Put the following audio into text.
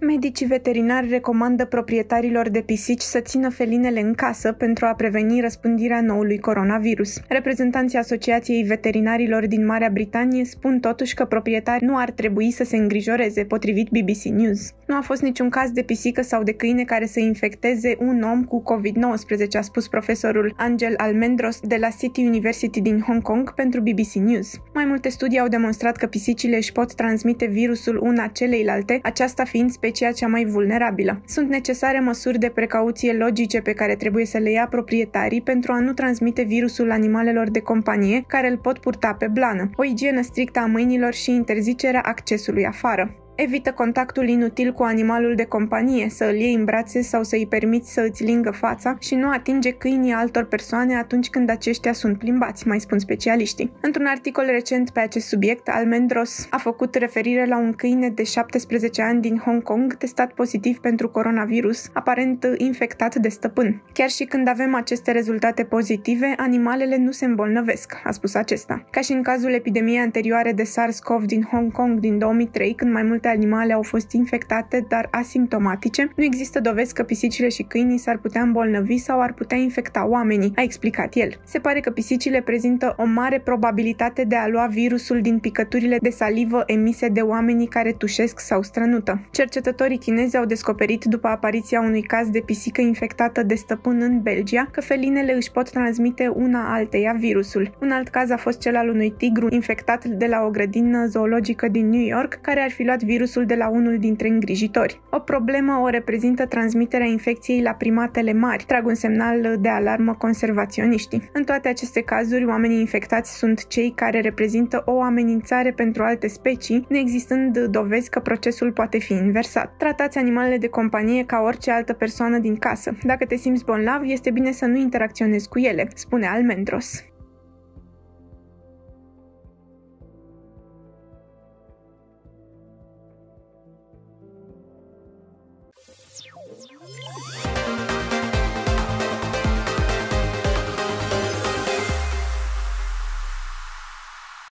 Medicii veterinari recomandă proprietarilor de pisici să țină felinele în casă pentru a preveni răspândirea noului coronavirus. Reprezentanții Asociației Veterinarilor din Marea Britanie spun totuși că proprietarii nu ar trebui să se îngrijoreze, potrivit BBC News. Nu a fost niciun caz de pisică sau de câine care să infecteze un om cu COVID-19, a spus profesorul Angel Almendros de la City University din Hong Kong pentru BBC News. Mai multe studii au demonstrat că pisicile își pot transmite virusul una celeilalte, aceasta fiind specia cea mai vulnerabilă. Sunt necesare măsuri de precauție logice pe care trebuie să le ia proprietarii pentru a nu transmite virusul animalelor de companie care îl pot purta pe blană, o igienă strictă a mâinilor și interzicerea accesului afară. Evită contactul inutil cu animalul de companie, să îl iei în brațe sau să îi permiți să îți lingă fața și nu atinge câinii altor persoane atunci când aceștia sunt plimbați, mai spun specialiștii. Într-un articol recent pe acest subiect, Almendros a făcut referire la un câine de 17 ani din Hong Kong testat pozitiv pentru coronavirus, aparent infectat de stăpân. Chiar și când avem aceste rezultate pozitive, animalele nu se îmbolnăvesc, a spus acesta. Ca și în cazul epidemiei anterioare de SARS-CoV din Hong Kong din 2003, când mai multe multe animale au fost infectate, dar asimptomatice, nu există dovezi că pisicile și câinii s-ar putea îmbolnăvi sau ar putea infecta oamenii, a explicat el. Se pare că pisicile prezintă o mare probabilitate de a lua virusul din picăturile de salivă emise de oamenii care tușesc sau strănută. Cercetătorii chinezi au descoperit după apariția unui caz de pisică infectată de stăpân în Belgia că felinele își pot transmite una alteia virusul. Un alt caz a fost cel al unui tigru infectat de la o grădină zoologică din New York, care ar fi luat virusul de la unul dintre îngrijitori. O problemă o reprezintă transmiterea infecției la primatele mari, trag un semnal de alarmă conservaționiștii. În toate aceste cazuri, oamenii infectați sunt cei care reprezintă o amenințare pentru alte specii, neexistând dovezi că procesul poate fi inversat. Tratați animalele de companie ca orice altă persoană din casă. Dacă te simți bolnav, este bine să nu interacționezi cu ele, spune Almendros.